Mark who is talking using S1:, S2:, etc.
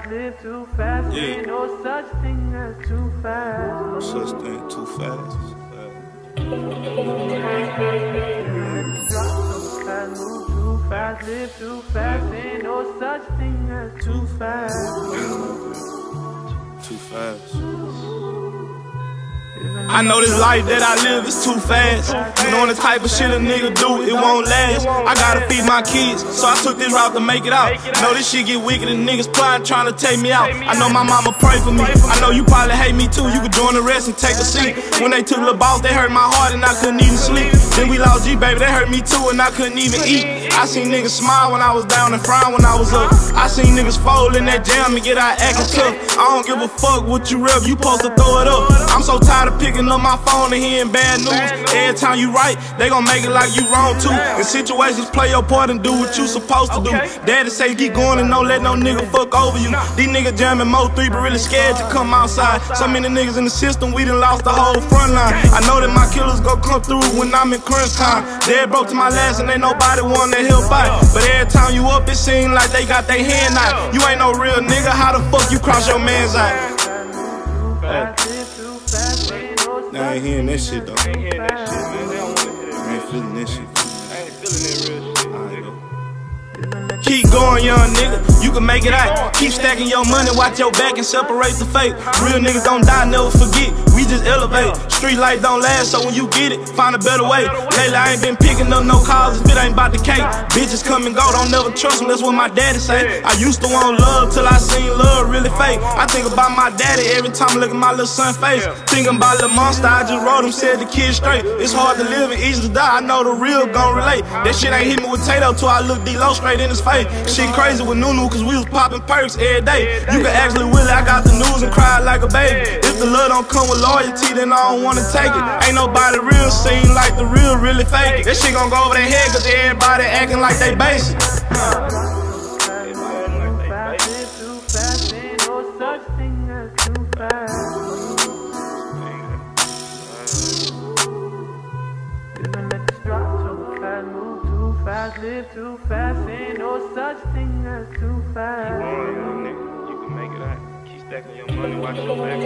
S1: fast, live too fast.
S2: Yeah.
S1: Ain't no such thing as too fast.
S2: No Such thing too fast.
S1: Drop fast, move too fast, live too fast. Ain't no such thing as too fast.
S2: Too fast. I know this life that I live is too fast. Knowing the type of shit a nigga do, it won't last. I gotta feed my kids, so I took this route to make it out. Know this shit get wicked and niggas plotting trying to take me out. I know my mama pray for me. I know you probably hate me too. You could join the rest and take a seat. When they took the boss, they hurt my heart and I couldn't even sleep. Then we lost G, baby, they hurt me too and I couldn't even eat. I seen niggas smile when I was down and frown when I was up. I seen niggas fold in that jam and get out acting tough. I don't give a fuck what you rep, you supposed to throw it up. I'm so tired of picking up my phone and hearing bad news. Every time you write, they gon' make it like you wrong too. In situations, play your part and do what you supposed to do. Daddy say keep going and don't let no nigga fuck over you. These niggas jamming Mo 3 but really scared to come outside. So many niggas in the system, we done lost the whole front line. I know that my killers gon' come through when I'm in crunch time. Dead broke to my last and ain't nobody wanna help out. But every time you up, it seem like they got their hand out. You ain't no real nigga, how the fuck you cross your man's eye?
S1: Fast, live too fast. Ain't no
S2: Nah, I ain't hearing that shit though.
S3: ain't hearing that shit, man. They don't wanna hear that.
S2: I ain't feeling that shit.
S3: I ain't feeling that real shit.
S2: Though. Keep going, young nigga. You can make it out. Keep stacking your money, watch your back and separate the fake. Real niggas don't die, never forget. We just elevate. Street life don't last, so when you get it, find a better way. Lately, I ain't been picking up no cake. Bitches come and go, don't never trust them. That's what my daddy say. I used to want love till I seen love really fake. I think about my daddy every time I look at my little son face. Thinking about the monster, I just wrote him, said the kid straight. It's hard to live and easy to die. I know the real gon' relate. That shit ain't hit me with Tato till I look D-Lo straight in his face. Shit crazy with Nunu, cause we was popping perks every day. You can actually Willie, I got the news and cry like a baby. If the love don't come with loyalty, then I don't wanna take it. Ain't nobody real seem like the real really fake it. That shit gon' go over their head, cause everybody acting like they basic.
S1: live too fast. Ain't no such thing as too fast.
S3: You can make it out. Keep stacking your money, watch your back